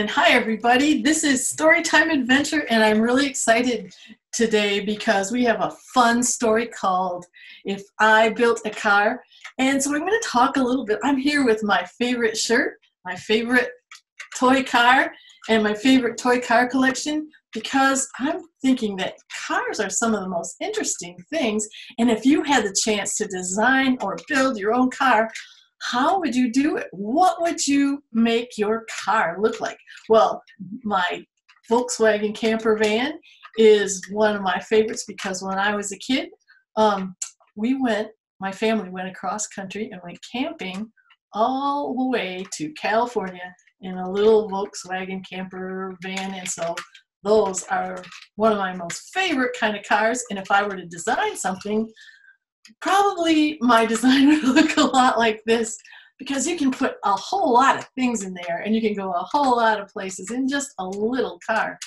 And hi, everybody. This is Storytime Adventure, and I'm really excited today because we have a fun story called If I Built a Car. And so I'm going to talk a little bit. I'm here with my favorite shirt, my favorite toy car, and my favorite toy car collection because I'm thinking that cars are some of the most interesting things. And if you had the chance to design or build your own car, how would you do it? What would you make your car look like? Well, my Volkswagen camper van is one of my favorites because when I was a kid, um, we went, my family went across country and went camping all the way to California in a little Volkswagen camper van. And so those are one of my most favorite kind of cars. And if I were to design something, probably my design would look a lot like this because you can put a whole lot of things in there and you can go a whole lot of places in just a little car.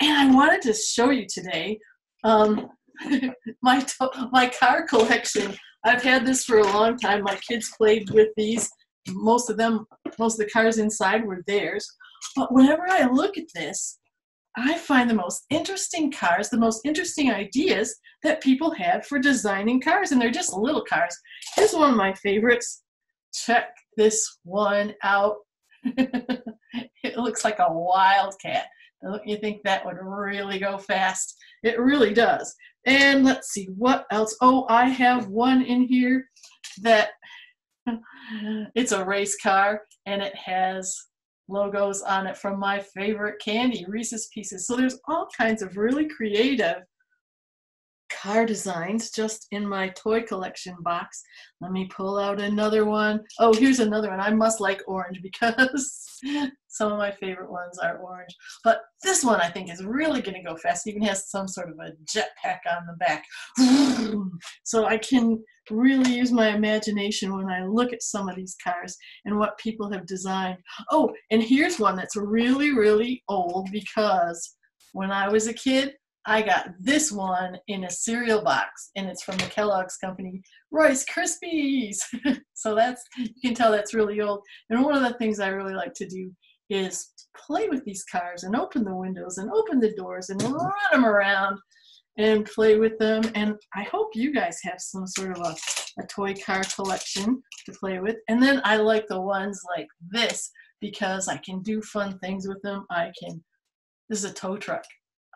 And I wanted to show you today um, my, my car collection. I've had this for a long time. My kids played with these. Most of them, most of the cars inside were theirs. But whenever I look at this, I find the most interesting cars, the most interesting ideas that people have for designing cars, and they're just little cars. Here's one of my favorites. Check this one out. it looks like a wildcat. Don't you think that would really go fast? It really does. And let's see, what else? Oh, I have one in here that it's a race car and it has logos on it from my favorite candy, Reese's Pieces. So there's all kinds of really creative car designs just in my toy collection box. Let me pull out another one. Oh, here's another one. I must like orange because some of my favorite ones are orange. But this one I think is really going to go fast. It even has some sort of a jetpack on the back. so I can really use my imagination when I look at some of these cars and what people have designed. Oh, and here's one that's really, really old because when I was a kid, I got this one in a cereal box, and it's from the Kellogg's company, Rice Krispies. so that's you can tell that's really old. And one of the things I really like to do is play with these cars and open the windows and open the doors and run them around and play with them. And I hope you guys have some sort of a, a toy car collection to play with. And then I like the ones like this because I can do fun things with them. I can, this is a tow truck.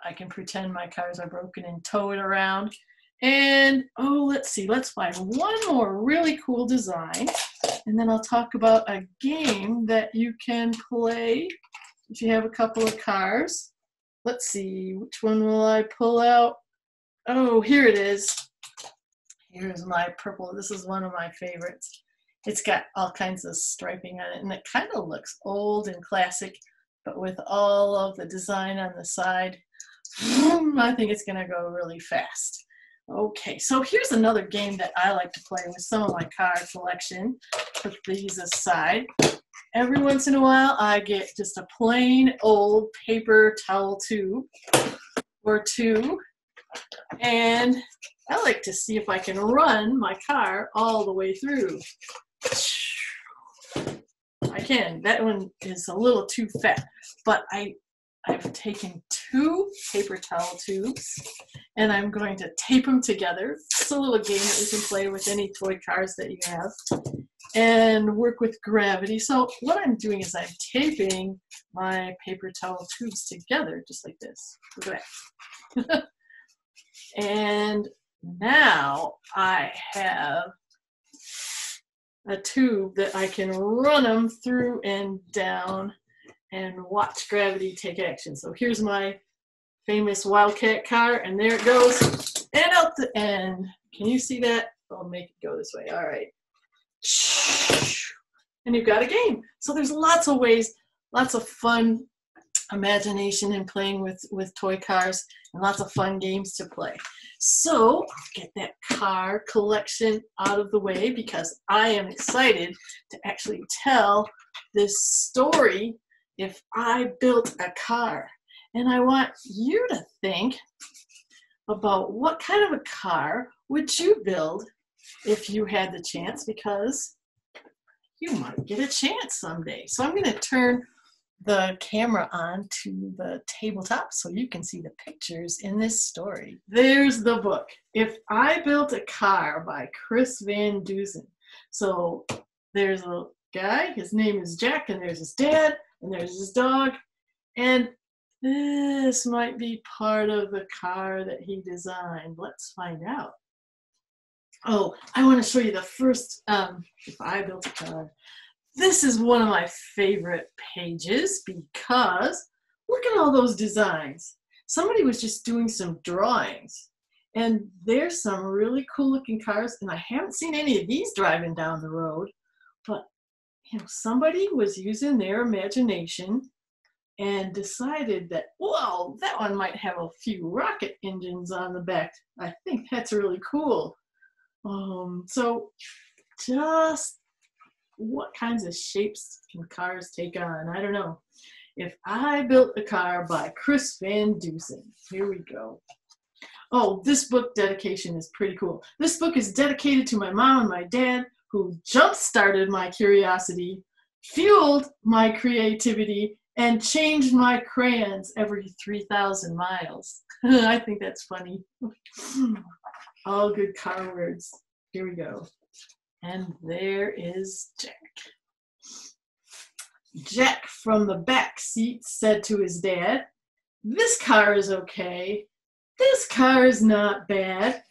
I can pretend my cars are broken and tow it around. And oh, let's see, let's find one more really cool design. And then I'll talk about a game that you can play if you have a couple of cars. Let's see, which one will I pull out? Oh, here it is. Here's my purple. This is one of my favorites. It's got all kinds of striping on it, and it kind of looks old and classic, but with all of the design on the side, I think it's going to go really fast. Okay, so here's another game that I like to play with some of my card collection. Put these aside. Every once in a while, I get just a plain old paper towel tube or two, and I like to see if I can run my car all the way through. I can. That one is a little too fat, but I I've taken two paper towel tubes and I'm going to tape them together. It's a little game that you can play with any toy cars that you have and work with gravity. So what I'm doing is I'm taping my paper towel tubes together just like this. Look at that. and now I have a tube that I can run them through and down and watch gravity take action. So here's my famous Wildcat car, and there it goes, and out the end. Can you see that? I'll make it go this way. All right. And you've got a game. So there's lots of ways, lots of fun imagination and playing with, with toy cars, and lots of fun games to play. So get that car collection out of the way because I am excited to actually tell this story if I built a car. And I want you to think about what kind of a car would you build if you had the chance because you might get a chance someday. So I'm going to turn the camera on to the tabletop so you can see the pictures in this story. There's the book. If I Built a Car by Chris Van Dusen. So there's a guy, his name is Jack, and there's his dad, and there's his dog, and this might be part of the car that he designed. Let's find out. Oh, I want to show you the first, um, if I built a car. This is one of my favorite pages because look at all those designs. Somebody was just doing some drawings and there's some really cool looking cars and I haven't seen any of these driving down the road, but you know, somebody was using their imagination and decided that, well, that one might have a few rocket engines on the back. I think that's really cool. Um, so just what kinds of shapes can cars take on? I don't know. If I Built a Car by Chris Van Dusen. Here we go. Oh, this book dedication is pretty cool. This book is dedicated to my mom and my dad who jump-started my curiosity, fueled my creativity, and changed my crayons every 3,000 miles. I think that's funny. All good car words. Here we go. And there is Jack. Jack from the back seat said to his dad, This car is okay. This car is not bad,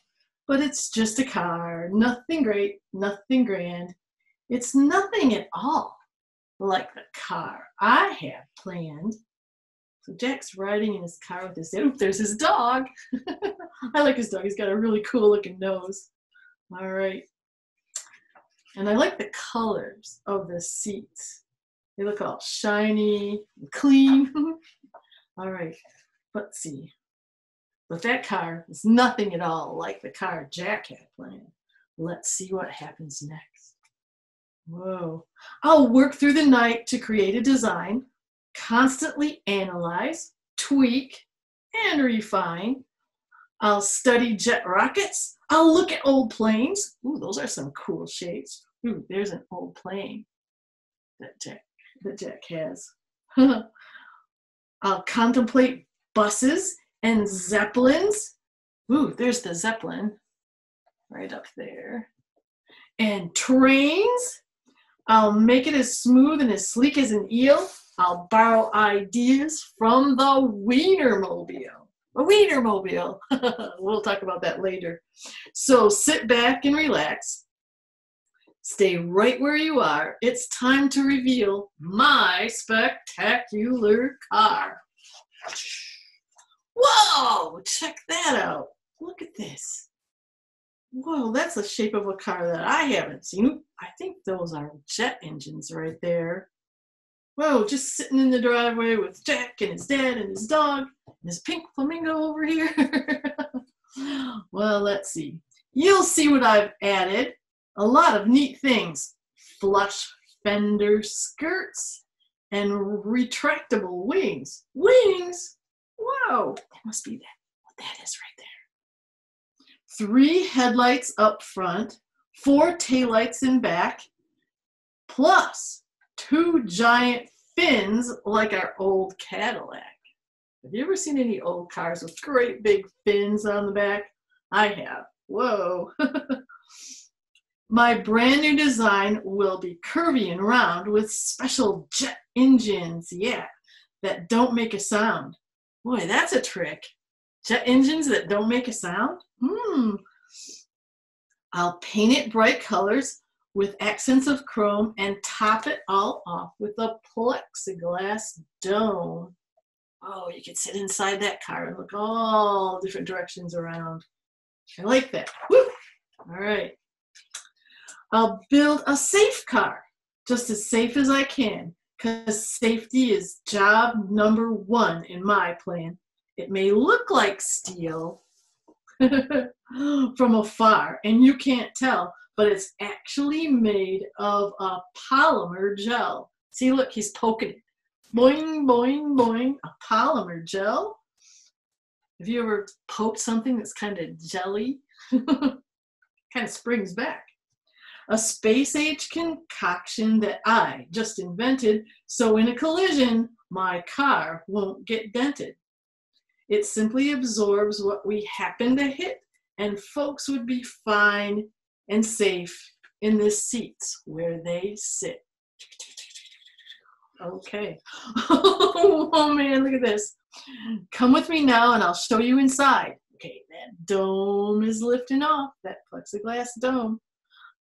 but it's just a car. Nothing great, nothing grand. It's nothing at all like the car I have planned. So Jack's riding in his car with his dad. Oop, there's his dog. I like his dog. He's got a really cool looking nose. All right. And I like the colors of the seats. They look all shiny and clean. all right, let's see. But that car is nothing at all like the car Jack had planned. Let's see what happens next. Whoa. I'll work through the night to create a design, constantly analyze, tweak, and refine. I'll study jet rockets, I'll look at old planes. Ooh, those are some cool shapes. Ooh, there's an old plane that Jack, that Jack has. I'll contemplate buses and zeppelins. Ooh, there's the zeppelin right up there. And trains. I'll make it as smooth and as sleek as an eel. I'll borrow ideas from the Wienermobile a Wienermobile. we'll talk about that later. So sit back and relax. Stay right where you are. It's time to reveal my spectacular car. Whoa, check that out. Look at this. Whoa, that's the shape of a car that I haven't seen. I think those are jet engines right there. Whoa, just sitting in the driveway with Jack and his dad and his dog and his pink flamingo over here. well, let's see. You'll see what I've added. A lot of neat things. Flush fender skirts and retractable wings. Wings? Whoa, that must be that, what that is right there. Three headlights up front, four taillights in back, plus two giant fins like our old Cadillac. Have you ever seen any old cars with great big fins on the back? I have. Whoa. My brand new design will be curvy and round with special jet engines, yeah, that don't make a sound. Boy, that's a trick. Jet engines that don't make a sound? Hmm. I'll paint it bright colors with accents of chrome and top it all off with a plexiglass dome. Oh, you can sit inside that car and look all different directions around. I like that. Woo! All right. I'll build a safe car, just as safe as I can, because safety is job number one in my plan. It may look like steel from afar, and you can't tell, but it's actually made of a polymer gel. See, look, he's poking it. Boing, boing, boing, a polymer gel. Have you ever poked something that's kind of jelly? kind of springs back. A space age concoction that I just invented, so in a collision, my car won't get dented. It simply absorbs what we happen to hit, and folks would be fine and safe in the seats where they sit. Okay. oh man, look at this. Come with me now and I'll show you inside. Okay, that dome is lifting off, that plexiglass dome.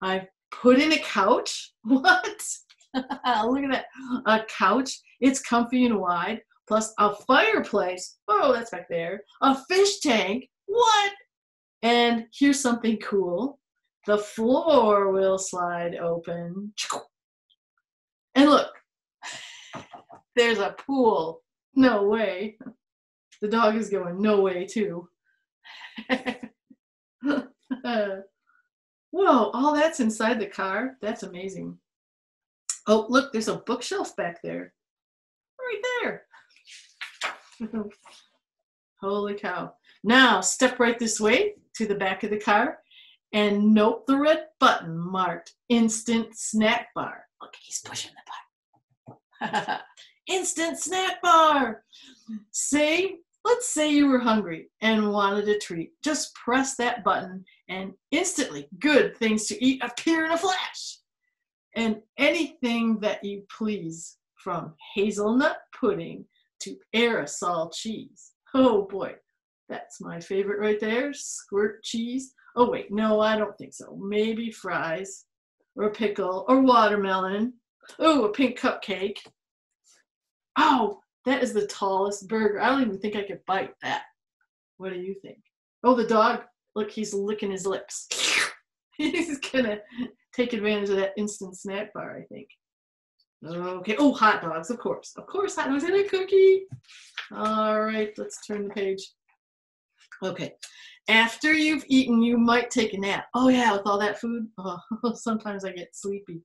I've put in a couch. What? look at that. A couch. It's comfy and wide. Plus a fireplace. Oh, that's back there. A fish tank. What? And here's something cool. The floor will slide open. And look, there's a pool. No way. The dog is going, no way, too. Whoa, all that's inside the car? That's amazing. Oh, look, there's a bookshelf back there. Right there. Holy cow. Now, step right this way to the back of the car and note the red button marked Instant Snack Bar. Look, he's pushing the button. Instant Snack Bar! Say, let's say you were hungry and wanted a treat. Just press that button and instantly good things to eat appear in a flash. And anything that you please, from hazelnut pudding to aerosol cheese. Oh boy, that's my favorite right there, squirt cheese. Oh wait, no, I don't think so. Maybe fries or a pickle or watermelon. Oh, a pink cupcake. Oh, that is the tallest burger. I don't even think I could bite that. What do you think? Oh, the dog, look, he's licking his lips. he's gonna take advantage of that instant snack bar, I think. Okay, oh, hot dogs, of course. Of course, hot dogs and a cookie. All right, let's turn the page. Okay. After you've eaten, you might take a nap. Oh, yeah, with all that food, oh, sometimes I get sleepy.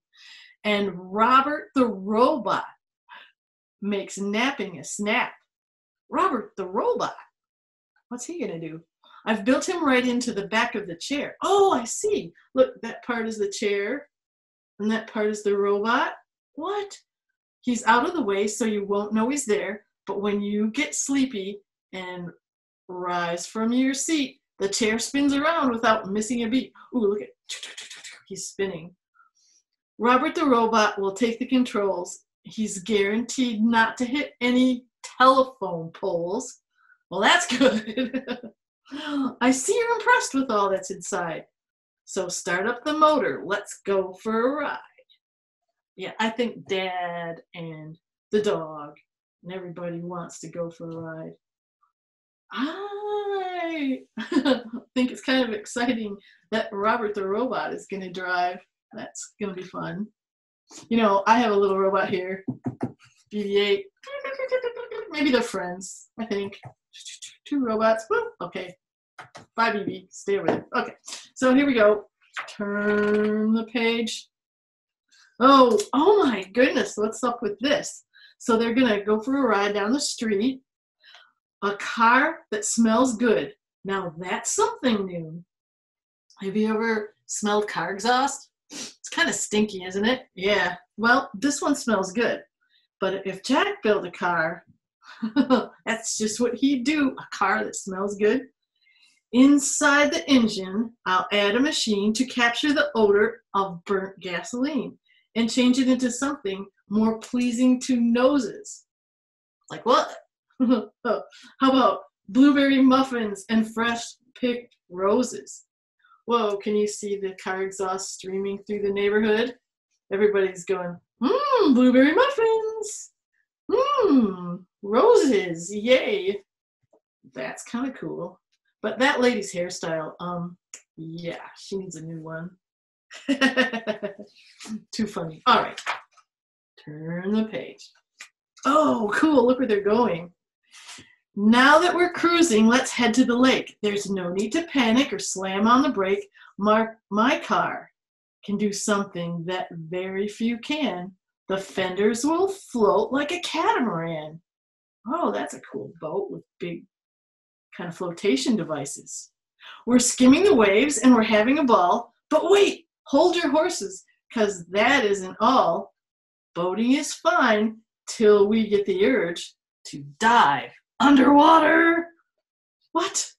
And Robert the robot makes napping a snap. Robert the robot, what's he going to do? I've built him right into the back of the chair. Oh, I see. Look, that part is the chair, and that part is the robot. What? He's out of the way so you won't know he's there, but when you get sleepy and rise from your seat. The chair spins around without missing a beat. Ooh, look at he's spinning. Robert the robot will take the controls. He's guaranteed not to hit any telephone poles. Well, that's good. I see you're impressed with all that's inside. So start up the motor. Let's go for a ride. Yeah, I think dad and the dog and everybody wants to go for a ride. I think it's kind of exciting that Robert the robot is going to drive. That's going to be fun. You know, I have a little robot here, BB-8. Maybe they're friends, I think. Two robots. okay. Bye, BB. Stay over there. Okay. So here we go. Turn the page. Oh, oh my goodness. What's up with this? So they're going to go for a ride down the street a car that smells good. Now that's something new. Have you ever smelled car exhaust? It's kind of stinky, isn't it? Yeah. Well, this one smells good. But if Jack built a car, that's just what he'd do a car that smells good. Inside the engine, I'll add a machine to capture the odor of burnt gasoline and change it into something more pleasing to noses. Like what? How about blueberry muffins and fresh picked roses? Whoa, can you see the car exhaust streaming through the neighborhood? Everybody's going, mmm, blueberry muffins. Mmm, roses, yay. That's kind of cool. But that lady's hairstyle, um, yeah, she needs a new one. Too funny. All right, turn the page. Oh, cool, look where they're going. Now that we're cruising, let's head to the lake. There's no need to panic or slam on the brake. Mark, my car can do something that very few can. The fenders will float like a catamaran. Oh, that's a cool boat with big kind of flotation devices. We're skimming the waves and we're having a ball. But wait, hold your horses, because that isn't all. Boating is fine, till we get the urge to dive underwater. What?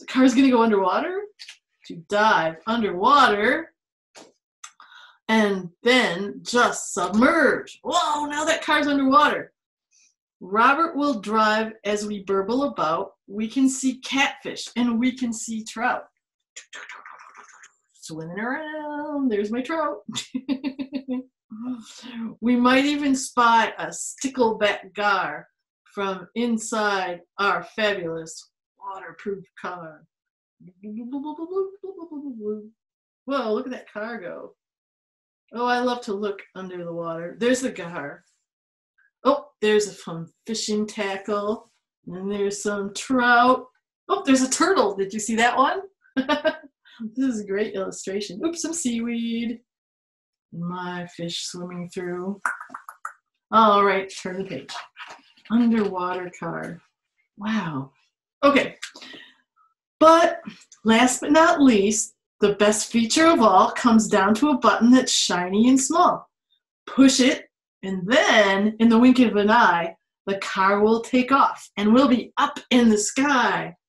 The car's gonna go underwater? To dive underwater and then just submerge. Whoa, now that car's underwater. Robert will drive as we burble about. We can see catfish and we can see trout. Swimming around, there's my trout. we might even spy a stickleback gar from inside our fabulous waterproof car. Whoa, look at that car go. Oh, I love to look under the water. There's the gar. Oh, there's some fishing tackle. And there's some trout. Oh, there's a turtle. Did you see that one? this is a great illustration. Oops, some seaweed. My fish swimming through. All right, turn the page. Underwater car. Wow. Okay. But last but not least, the best feature of all comes down to a button that's shiny and small. Push it, and then, in the wink of an eye, the car will take off and we'll be up in the sky.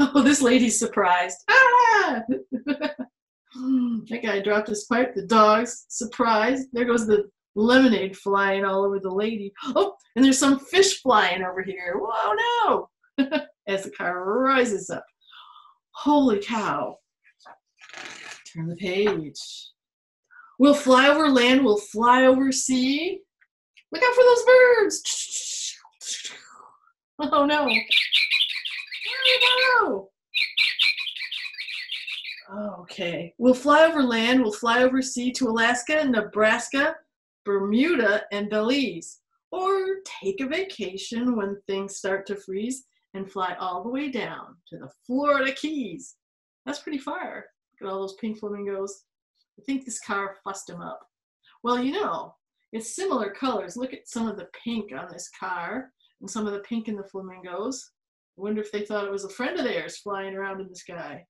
Oh, this lady's surprised. Ah! that guy dropped his pipe. The dog's surprised. There goes the lemonade flying all over the lady. Oh, and there's some fish flying over here. Whoa, no! As the car rises up. Holy cow. Turn the page. We'll fly over land, we'll fly over sea. Look out for those birds. Oh no. Oh, no. Okay. We'll fly over land, we'll fly over sea to Alaska, and Nebraska, Bermuda, and Belize. Or take a vacation when things start to freeze and fly all the way down to the Florida Keys. That's pretty far. Look at all those pink flamingos. I think this car fussed them up. Well, you know, it's similar colors. Look at some of the pink on this car and some of the pink in the flamingos. I wonder if they thought it was a friend of theirs flying around in the sky.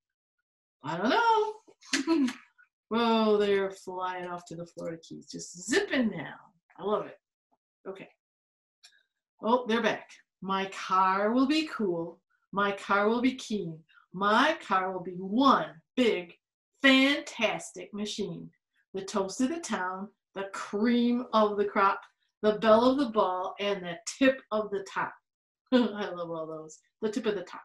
I don't know. Whoa, they're flying off to the Florida Keys, just zipping now. I love it. Okay. Oh, they're back. My car will be cool. My car will be keen. My car will be one big, fantastic machine. The toast of the town, the cream of the crop, the belle of the ball, and the tip of the top. I love all those. The tip of the top.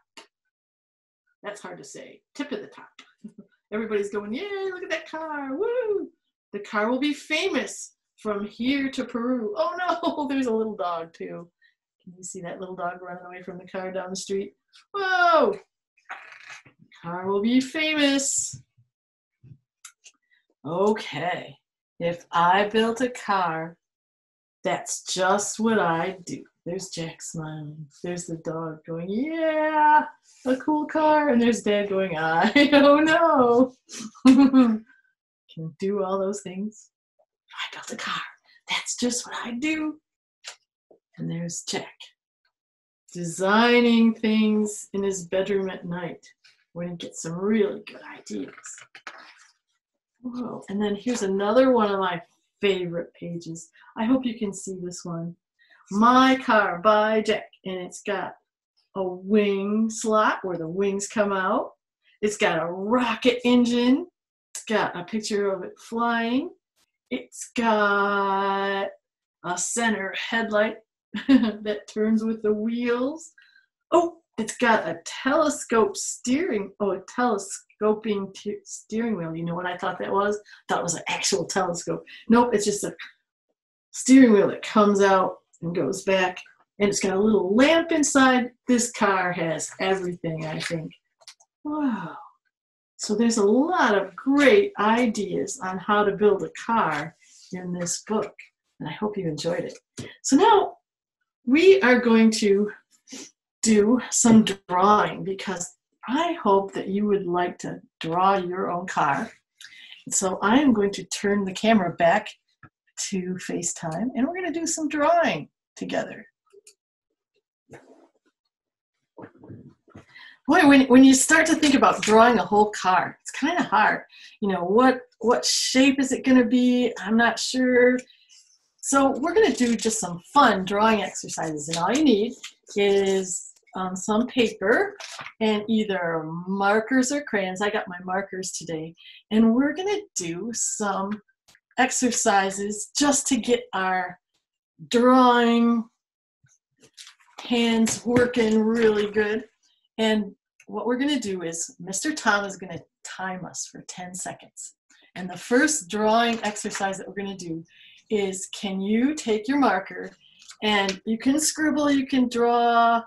That's hard to say. Tip of the top. Everybody's going, yay, look at that car. Woo! The car will be famous from here to Peru. Oh no, there's a little dog too. Can you see that little dog running away from the car down the street? Whoa! car will be famous. Okay, if I built a car, that's just what I'd do. There's Jack smiling. There's the dog going, yeah, a cool car. And there's dad going, I don't know. Can do all those things. I built a car. That's just what I do. And there's Jack designing things in his bedroom at night when he gets some really good ideas. Whoa. And then here's another one of my favorite pages. I hope you can see this one. My Car by Jack. And it's got a wing slot where the wings come out. It's got a rocket engine. It's got a picture of it flying. It's got a center headlight that turns with the wheels. Oh, it's got a telescope steering, oh, a telescoping steering wheel. You know what I thought that was? I thought it was an actual telescope. Nope, it's just a steering wheel that comes out and goes back. And it's got a little lamp inside. This car has everything, I think. Wow. So there's a lot of great ideas on how to build a car in this book. And I hope you enjoyed it. So now we are going to do some drawing because I hope that you would like to draw your own car. So I am going to turn the camera back to FaceTime and we're going to do some drawing together. Boy, when, when you start to think about drawing a whole car, it's kind of hard. You know, what, what shape is it going to be? I'm not sure. So we're going to do just some fun drawing exercises, and all you need is um, some paper and either markers or crayons. I got my markers today, and we're going to do some exercises just to get our drawing hands working really good. And what we're going to do is Mr. Tom is going to time us for 10 seconds. And the first drawing exercise that we're going to do is can you take your marker and you can scribble, you can draw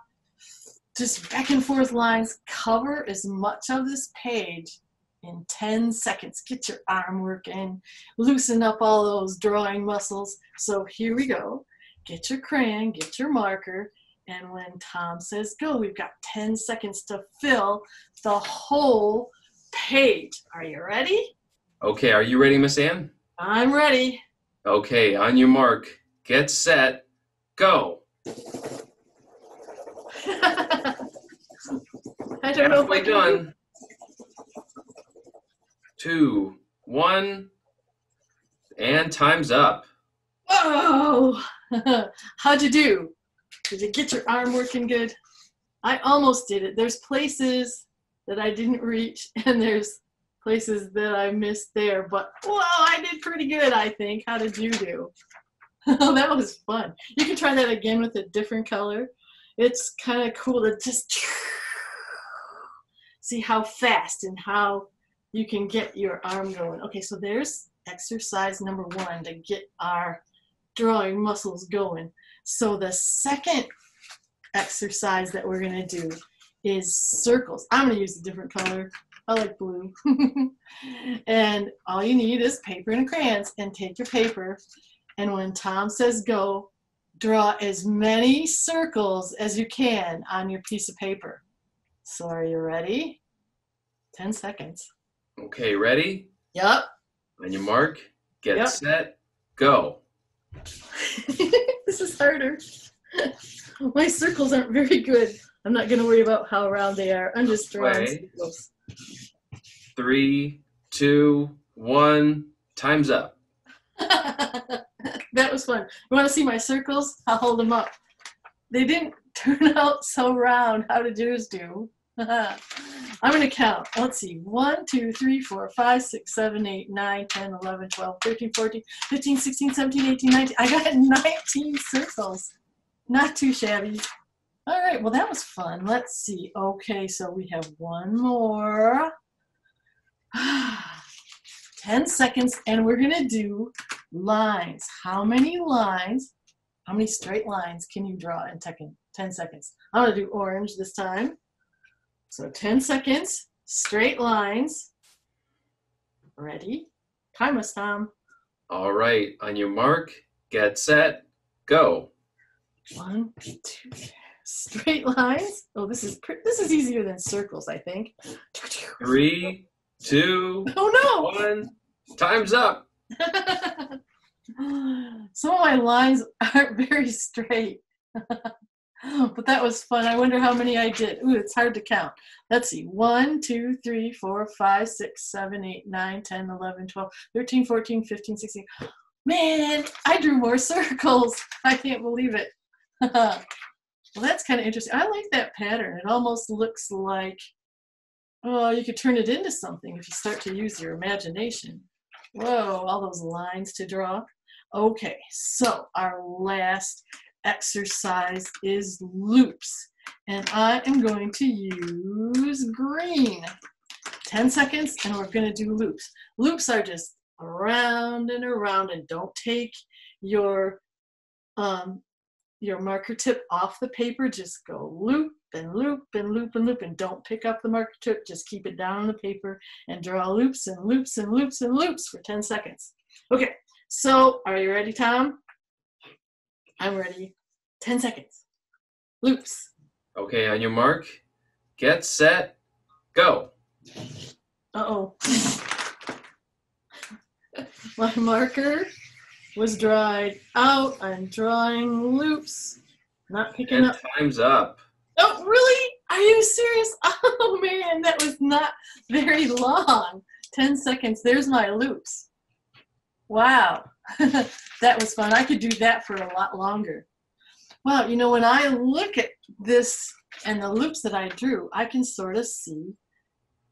just back and forth lines, cover as much of this page in 10 seconds. Get your arm working, loosen up all those drawing muscles. So here we go. Get your crayon, get your marker, and when Tom says go, we've got 10 seconds to fill the whole page. Are you ready? Okay, are you ready, Miss Ann? I'm ready. Okay, on your mark, get set, go. I don't know if I Halfway can done. Two, one, and time's up. Whoa! How'd you do? Did you get your arm working good? I almost did it. There's places that I didn't reach, and there's places that I missed there. But whoa, I did pretty good, I think. How did you do? Oh, that was fun. You can try that again with a different color. It's kind of cool to just see how fast and how you can get your arm going. Okay, so there's exercise number one to get our drawing muscles going. So the second exercise that we're gonna do is circles. I'm gonna use a different color. I like blue. and all you need is paper and crayons and take your paper and when Tom says go, draw as many circles as you can on your piece of paper. So are you ready? 10 seconds. Okay, ready? Yep. On your mark, get Yep. set, go. this is harder. My circles aren't very good. I'm not going to worry about how round they are. I'm just drawing circles. Three, two, one, time's up. that was fun. You want to see my circles? I'll hold them up. They didn't turn out so round. How did yours do? I'm going to count. Let's see. 1, 2, 3, 4, 5, 6, 7, 8, 9, 10, 11, 12, 13, 14, 15, 16, 17, 18, 19. I got 19 circles. Not too shabby. All right, well, that was fun. Let's see. Okay, so we have one more. 10 seconds, and we're going to do lines. How many lines, how many straight lines can you draw in 10 10 seconds? I'm going to do orange this time. So 10 seconds, straight lines. Ready? Time us, Tom. All right, on your mark, get set, go. One, two, straight lines. Oh, this is this is easier than circles, I think. Three, two, oh no, one. time's up. Some of my lines aren't very straight. but that was fun. I wonder how many I did. Ooh, it's hard to count. Let's see. 1, 2, 3, 4, 5, 6, 7, 8, 9, 10, 11, 12, 13, 14, 15, 16. Man, I drew more circles. I can't believe it. well, that's kind of interesting. I like that pattern. It almost looks like, oh, you could turn it into something if you start to use your imagination. Whoa, all those lines to draw. Okay, so our last exercise is loops. And I am going to use green. 10 seconds, and we're going to do loops. Loops are just around and around, and don't take your um, your marker tip off the paper. Just go loop and loop and loop and loop, and don't pick up the marker tip. Just keep it down on the paper and draw loops and loops and loops and loops for 10 seconds. Okay, so are you ready, Tom? I'm ready. 10 seconds. Loops. Okay, on your mark, get set, go. Uh-oh. My marker was dried out. I'm drawing loops. Not picking And up. time's up. Oh, really? Are you serious? Oh, man, that was not very long. 10 seconds. There's my loops. Wow, that was fun. I could do that for a lot longer. Well, you know, when I look at this and the loops that I drew, I can sort of see,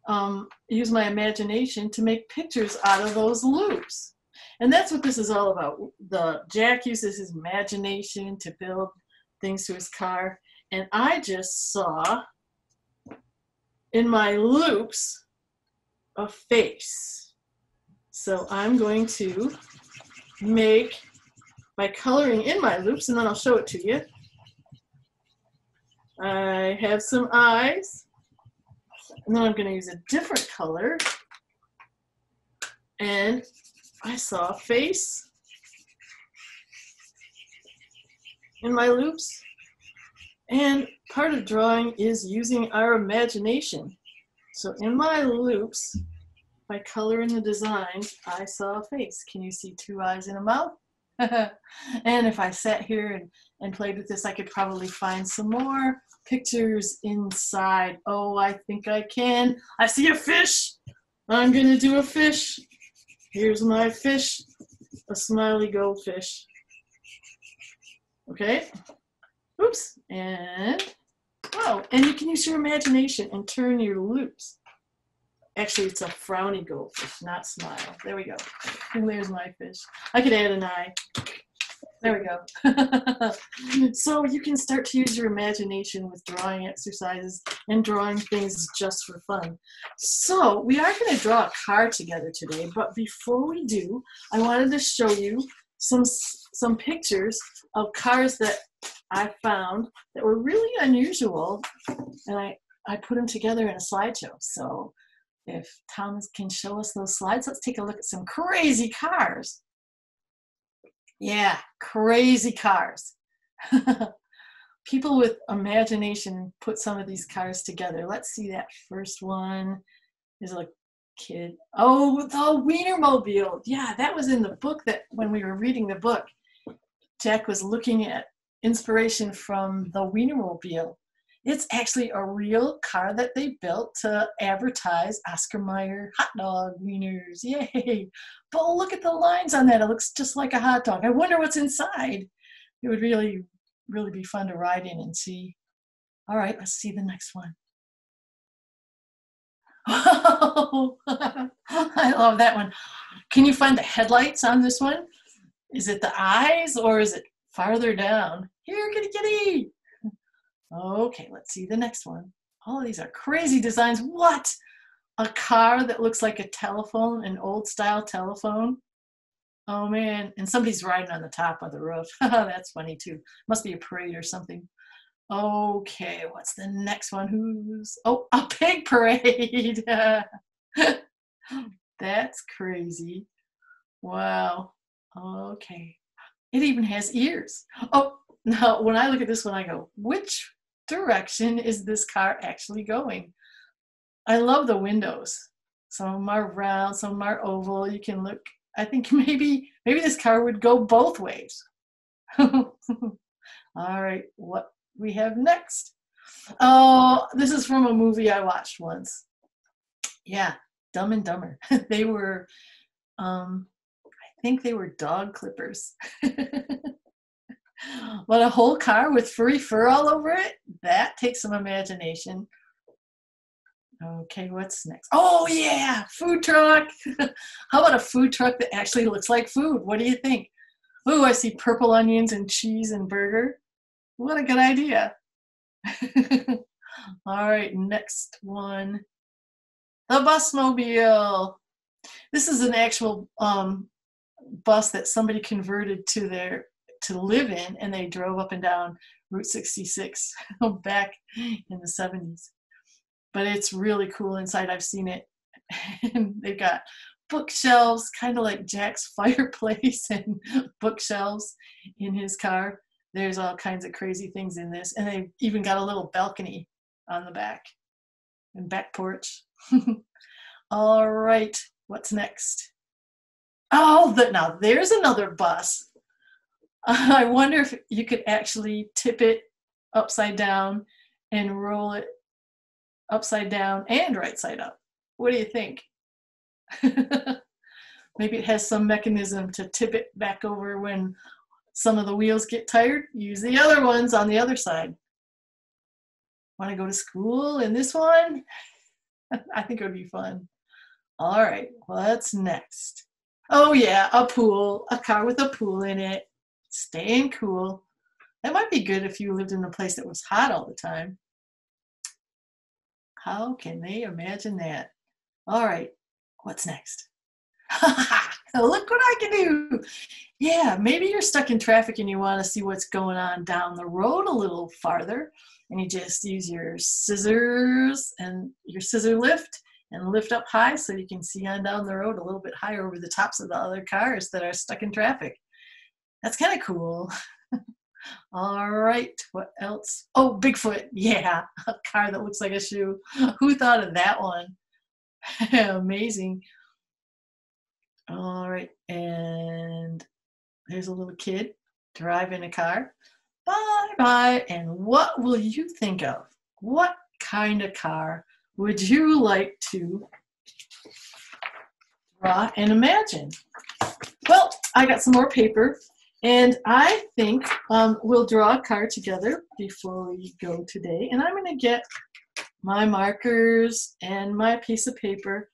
um, use my imagination to make pictures out of those loops. And that's what this is all about. The Jack uses his imagination to build things to his car. And I just saw in my loops a face. So I'm going to make by coloring in my loops and then I'll show it to you. I have some eyes and then I'm going to use a different color and I saw a face in my loops and part of drawing is using our imagination. So in my loops, by coloring the design, I saw a face. Can you see two eyes and a mouth? and if I sat here and, and played with this, I could probably find some more pictures inside. Oh, I think I can. I see a fish. I'm going to do a fish. Here's my fish, a smiley goldfish. Okay. Oops. And, oh, and you can use your imagination and turn your loops. Actually, it's a frowny goldfish, not smile. There we go. And there's my fish. I could add an eye. There we go. so you can start to use your imagination with drawing exercises and drawing things just for fun. So we are going to draw a car together today, but before we do, I wanted to show you some some pictures of cars that I found that were really unusual, and I I put them together in a slideshow. So if Thomas can show us those slides, let's take a look at some crazy cars. Yeah, crazy cars. People with imagination put some of these cars together. Let's see that first one. There's a kid. Oh, the Wienermobile. Yeah, that was in the book that when we were reading the book, Jack was looking at inspiration from the Wienermobile. It's actually a real car that they built to advertise Oscar Mayer hot dog wieners. Yay! But look at the lines on that. It looks just like a hot dog. I wonder what's inside. It would really, really be fun to ride in and see. All right, let's see the next one. I love that one. Can you find the headlights on this one? Is it the eyes or is it farther down? Here, kitty kitty. Okay, let's see the next one. All of these are crazy designs. What? A car that looks like a telephone, an old style telephone. Oh man, and somebody's riding on the top of the roof. That's funny too. Must be a parade or something. Okay, what's the next one? Who's, oh, a pig parade. That's crazy. Wow. Okay. It even has ears. Oh, now when I look at this one, I go, which direction is this car actually going? I love the windows. Some of them are round, some are oval. You can look, I think maybe, maybe this car would go both ways. All right, what we have next? Oh, this is from a movie I watched once. Yeah, Dumb and Dumber. they were, um, I think they were dog clippers. But a whole car with furry fur all over it, that takes some imagination. Okay, what's next? Oh, yeah, food truck. How about a food truck that actually looks like food? What do you think? Oh, I see purple onions and cheese and burger. What a good idea. All right, next one. The busmobile. This is an actual um, bus that somebody converted to their to live in, and they drove up and down Route 66 back in the 70s. But it's really cool inside. I've seen it. and they've got bookshelves, kind of like Jack's fireplace and bookshelves in his car. There's all kinds of crazy things in this. And they've even got a little balcony on the back and back porch. all right, what's next? Oh, the, now there's another bus. I wonder if you could actually tip it upside down and roll it upside down and right side up. What do you think? maybe it has some mechanism to tip it back over when some of the wheels get tired. Use the other ones on the other side. Want to go to school in this one? I think it would be fun. All right, what's next? Oh, yeah, a pool, a car with a pool in it, staying cool. That might be good if you lived in a place that was hot all the time. How can they imagine that? All right, what's next? Look what I can do. Yeah, maybe you're stuck in traffic and you want to see what's going on down the road a little farther. And you just use your scissors and your scissor lift and lift up high so you can see on down the road a little bit higher over the tops of the other cars that are stuck in traffic. That's kind of cool. All right, what else? Oh, Bigfoot. Yeah, a car that looks like a shoe. Who thought of that one? Amazing. All right, and there's a little kid driving a car. Bye bye. And what will you think of? What kind of car would you like to draw and imagine? Well, I got some more paper and I think um, we'll draw a card together before we go today. And I'm going to get my markers and my piece of paper.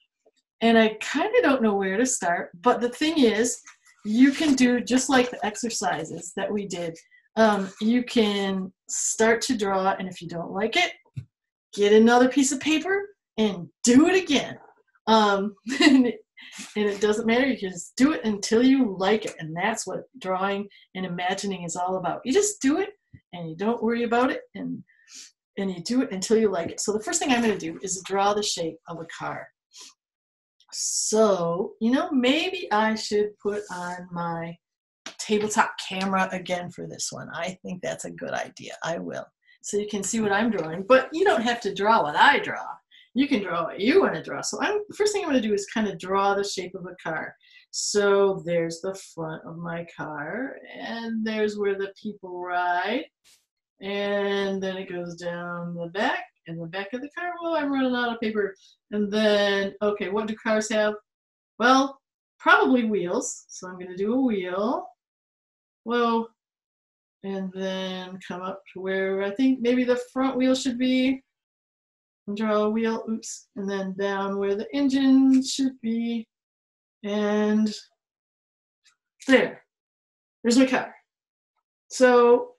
And I kind of don't know where to start. But the thing is, you can do just like the exercises that we did. Um, you can start to draw, and if you don't like it, get another piece of paper and do it again. Um, and it doesn't matter you just do it until you like it. And that's what drawing and imagining is all about. You just do it and you don't worry about it and and you do it until you like it. So the first thing i'm going to do is draw the shape of a car. So you know maybe i should put on my tabletop camera again for this one. I think that's a good idea. I will. So you can see what i'm drawing but you don't have to draw what i draw you can draw what you want to draw. So I'm first thing I'm going to do is kind of draw the shape of a car. So there's the front of my car, and there's where the people ride, and then it goes down the back and the back of the car. Well, I'm running out of paper. And then, okay, what do cars have? Well, probably wheels. So I'm going to do a wheel. Well, and then come up to where I think maybe the front wheel should be draw a wheel, oops, and then down where the engine should be, and there, there's my car. So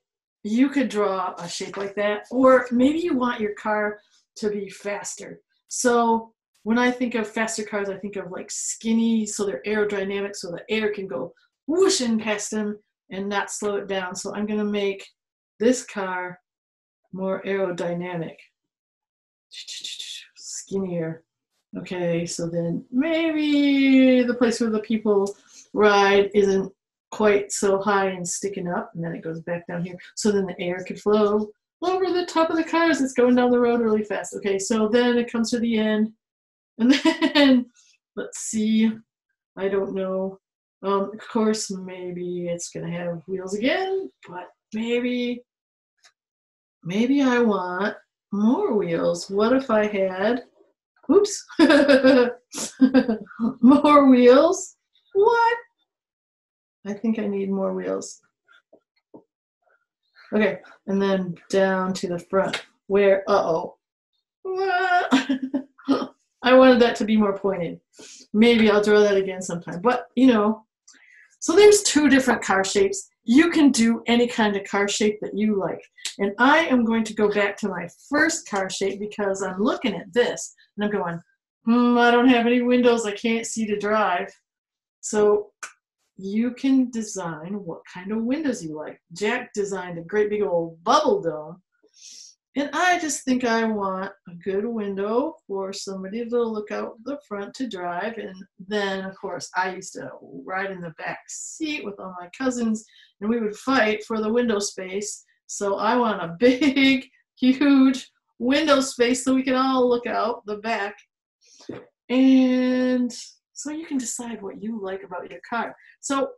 you could draw a shape like that, or maybe you want your car to be faster. So when I think of faster cars, I think of like skinny, so they're aerodynamic, so the air can go whooshing past them and not slow it down. So I'm gonna make this car more aerodynamic skinnier. Okay, so then maybe the place where the people ride isn't quite so high and sticking up, and then it goes back down here. So then the air could flow over the top of the cars It's going down the road really fast. Okay, so then it comes to the end, and then let's see. I don't know. Um, of course, maybe it's gonna have wheels again, but maybe, maybe I want more wheels. What if I had, oops, more wheels? What? I think I need more wheels. Okay, and then down to the front where, uh-oh. I wanted that to be more pointed. Maybe I'll draw that again sometime. But, you know, so there's two different car shapes you can do any kind of car shape that you like. And I am going to go back to my first car shape because I'm looking at this and I'm going, hmm, I don't have any windows, I can't see to drive. So you can design what kind of windows you like. Jack designed a great big old bubble dome and I just think I want a good window for somebody to look out the front to drive. And then, of course, I used to ride in the back seat with all my cousins, and we would fight for the window space. So I want a big, huge window space so we can all look out the back. And so you can decide what you like about your car. So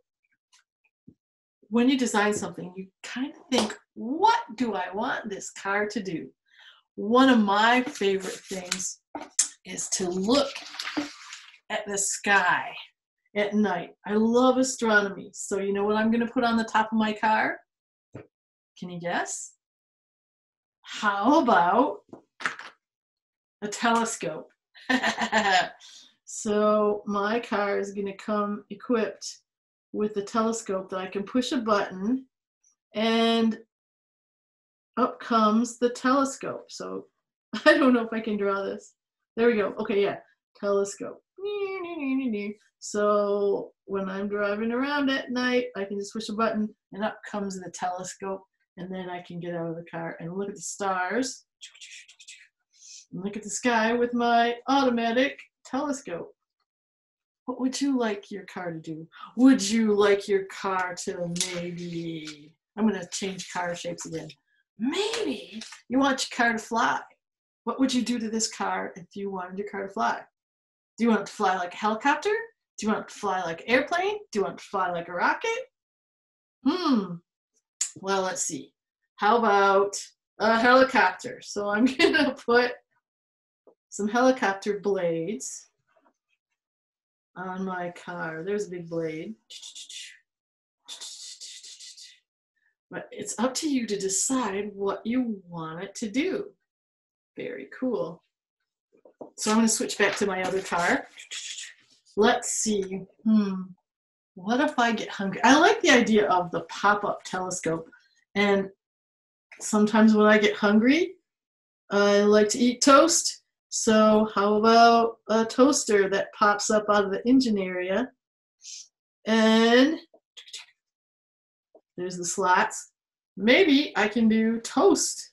when you design something, you kind of think, what do I want this car to do? One of my favorite things is to look at the sky at night. I love astronomy. So you know what I'm going to put on the top of my car? Can you guess? How about a telescope? so my car is going to come equipped with the telescope that I can push a button and up comes the telescope. So I don't know if I can draw this. There we go. Okay, yeah, telescope. So when I'm driving around at night, I can just push a button and up comes the telescope and then I can get out of the car and look at the stars and look at the sky with my automatic telescope. What would you like your car to do? Would you like your car to maybe, I'm going to change car shapes again. Maybe you want your car to fly. What would you do to this car if you wanted your car to fly? Do you want it to fly like a helicopter? Do you want it to fly like an airplane? Do you want it to fly like a rocket? Hmm. Well, let's see. How about a helicopter? So I'm going to put some helicopter blades on my car. There's a big blade. But it's up to you to decide what you want it to do. Very cool. So I'm going to switch back to my other car. Let's see. Hmm. What if I get hungry? I like the idea of the pop-up telescope. And sometimes when I get hungry, I like to eat toast. So how about a toaster that pops up out of the engine area? And there's the slots. Maybe I can do toast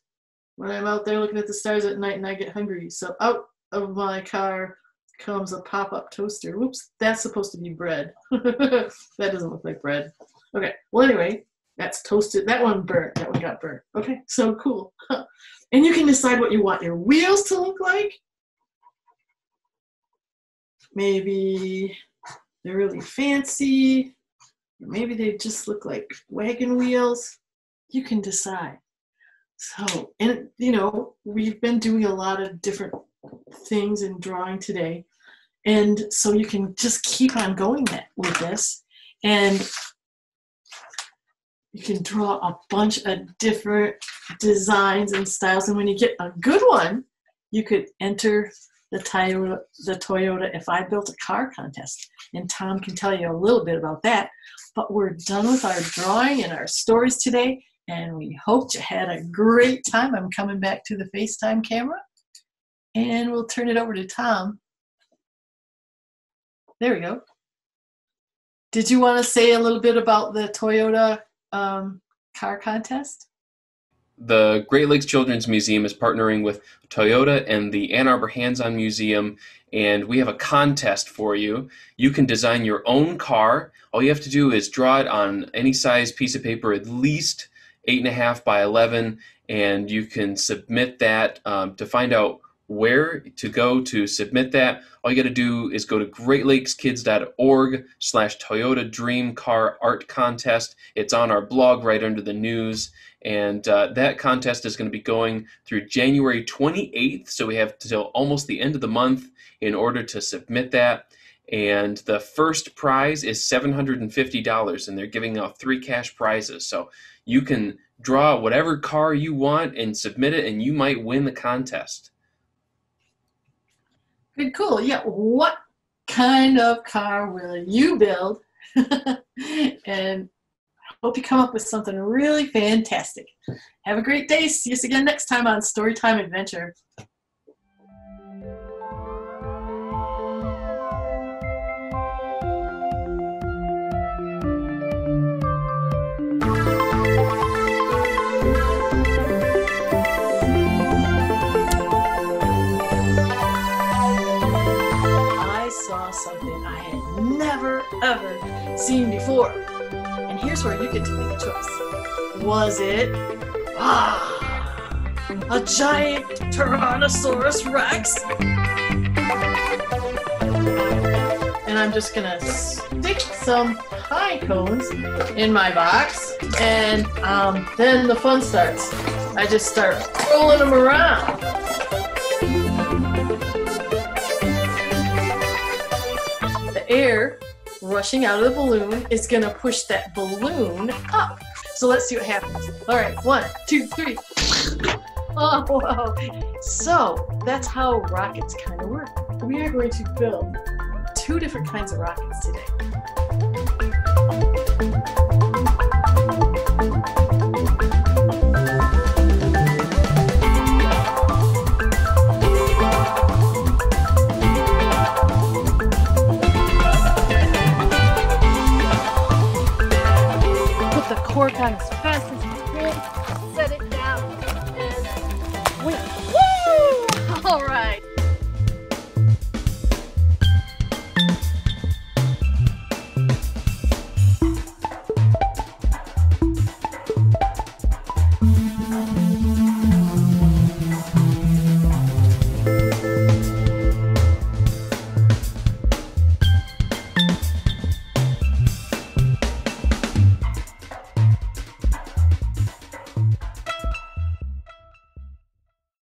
when I'm out there looking at the stars at night and I get hungry. So out of my car comes a pop-up toaster. Whoops, that's supposed to be bread. that doesn't look like bread. Okay, well anyway, that's toasted. That one burnt. That one got burnt. Okay, so cool. and you can decide what you want your wheels to look like maybe they're really fancy, maybe they just look like wagon wheels. You can decide. So, and you know, we've been doing a lot of different things in drawing today. And so you can just keep on going with this. And you can draw a bunch of different designs and styles. And when you get a good one, you could enter the Toyota, the Toyota If I Built a Car contest. And Tom can tell you a little bit about that. But we're done with our drawing and our stories today, and we hope you had a great time. I'm coming back to the FaceTime camera, and we'll turn it over to Tom. There we go. Did you want to say a little bit about the Toyota um, car contest? The Great Lakes Children's Museum is partnering with Toyota and the Ann Arbor Hands On Museum, and we have a contest for you. You can design your own car. All you have to do is draw it on any size piece of paper, at least 8.5 by 11, and you can submit that um, to find out where to go to submit that. All you got to do is go to greatlakeskids.org slash Toyota Dream Car Art Contest. It's on our blog right under the news. And uh, that contest is going to be going through January 28th. So we have till almost the end of the month in order to submit that. And the first prize is $750, and they're giving out three cash prizes. So you can draw whatever car you want and submit it, and you might win the contest. Cool. Yeah, what kind of car will you build? and hope you come up with something really fantastic. Have a great day. See us again next time on Storytime Adventure. Ever seen before. And here's where you get to make a choice. Was it ah, a giant Tyrannosaurus Rex? And I'm just gonna stick some pine cones in my box, and um, then the fun starts. I just start rolling them around. The air rushing out of the balloon is going to push that balloon up. So let's see what happens. All right, one, two, three. Oh, wow. So that's how rockets kind of work. We are going to build two different kinds of rockets today. four times